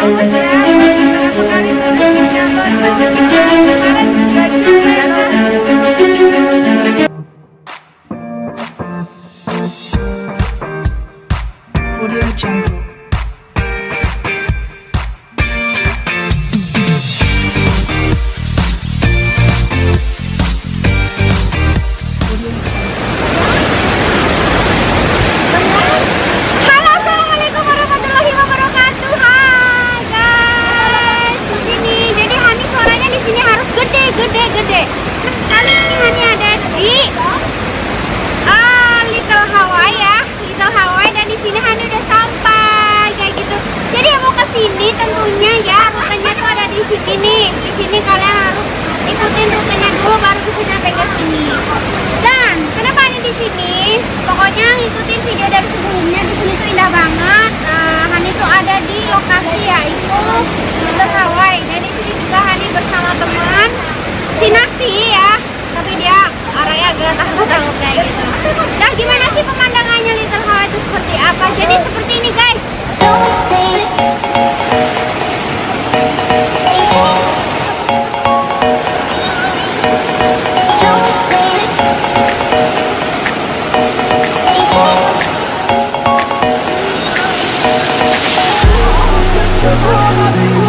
Thank you. Nah,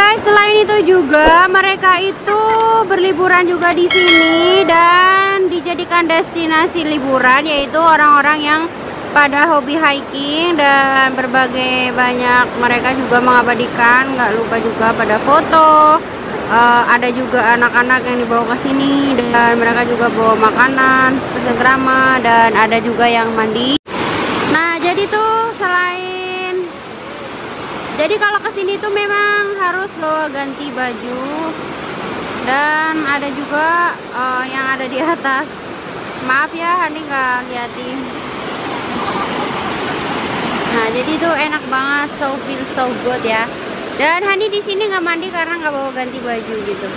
guys, selain itu juga mereka itu berliburan juga di sini dan dijadikan destinasi liburan yaitu orang-orang yang pada hobi hiking dan berbagai banyak mereka juga mengabadikan nggak lupa juga pada foto. Eh, ada juga anak-anak yang dibawa ke sini dan mereka juga bawa makanan pentagrama dan ada juga yang mandi nah jadi tuh selain jadi kalau ke sini tuh memang harus lo ganti baju. Dan ada juga eh, yang ada di atas. Maaf ya Hani nggak liatin. Nah jadi tuh enak banget. So feel so good ya. Dan Hani di sini nggak mandi karena nggak bawa ganti baju gitu.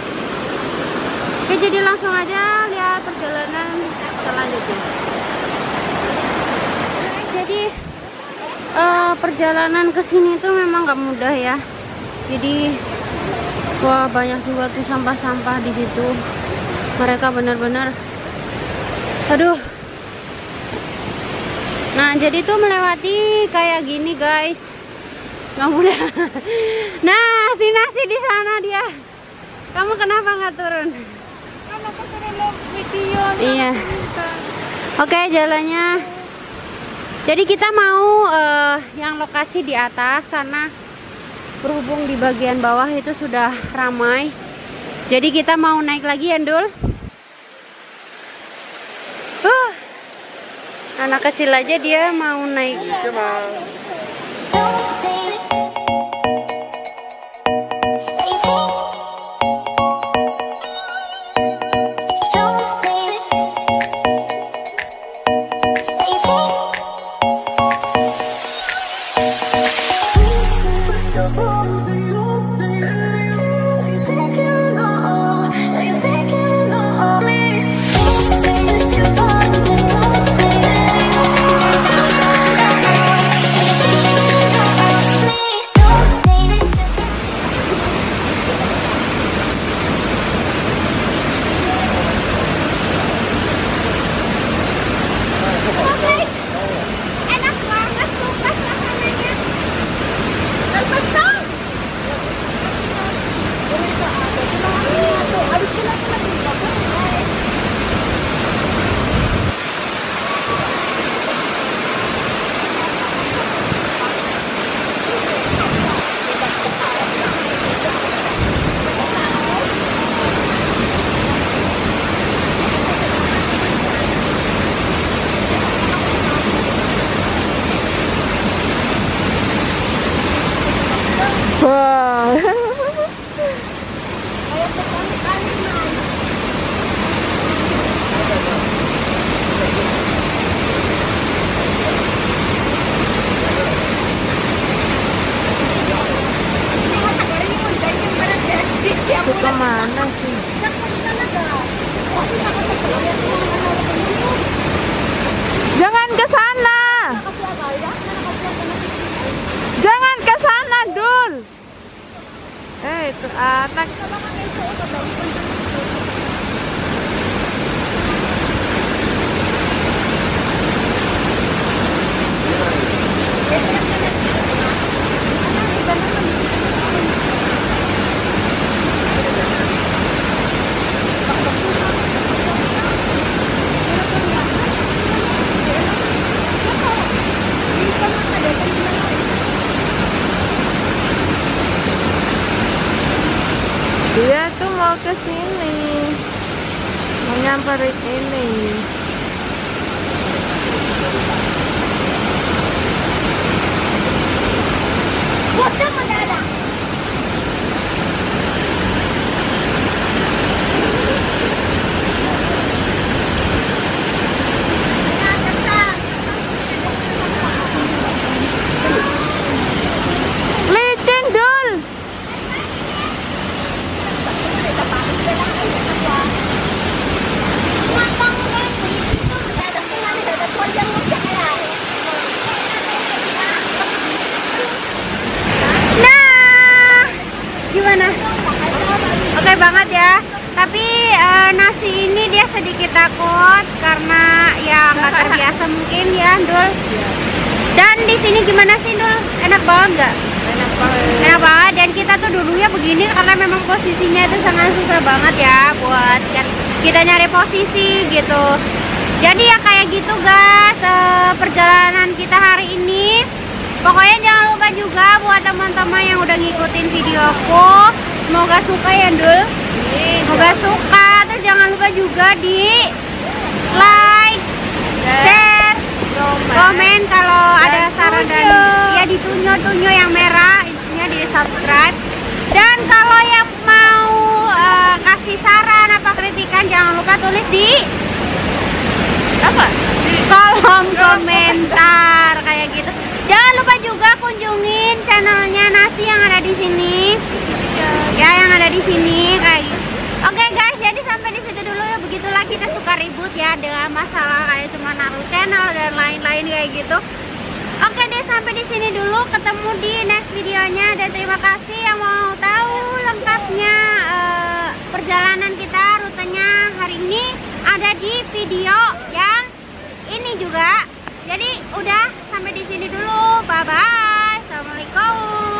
Oke jadi langsung aja lihat perjalanan selanjutnya jadi eh, perjalanan ke sini tuh memang nggak mudah ya. Jadi wah banyak juga tuh sampah-sampah di situ. Mereka benar-benar aduh. Nah, jadi tuh melewati kayak gini, guys. Nggak mudah. Nah, si Nasi di sana dia. Kamu kenapa nggak turun? Iya. Oke, jalannya jadi kita mau eh, yang lokasi di atas karena berhubung di bagian bawah itu sudah ramai. Jadi kita mau naik lagi ya, Ndul. Uh, anak kecil aja dia mau naik. Taking At uh, nag... itu mau ke sini. Mau nyamperin ini. What takut karena ya nggak terbiasa mungkin ya, Dul. Dan di sini gimana sih, Dul? Enak banget nggak? Enak banget. Enak banget dan kita tuh dulunya begini karena memang posisinya itu sangat susah banget ya buat kan kita nyari posisi gitu. Jadi ya kayak gitu guys eh, perjalanan kita hari ini. Pokoknya jangan lupa juga buat teman-teman yang udah ngikutin videoku. Semoga suka ya Dul. Semoga suka. Jangan lupa juga di like, share, komen kalau ada saran dan ya ditunjuk-tunjuk yang merah intinya di subscribe. Dan kalau yang mau eh, kasih saran apa kritikan jangan lupa tulis di apa? di kolom komentar kayak gitu. Jangan lupa juga kunjungin channelnya nasi yang ada di sini ribut ya dengan masalah kayak cuma naruh channel dan lain-lain kayak gitu. Oke deh sampai di sini dulu. Ketemu di next videonya. Dan terima kasih yang mau tahu lengkapnya uh, perjalanan kita rutenya hari ini ada di video yang ini juga. Jadi udah sampai di sini dulu. Bye bye assalamualaikum.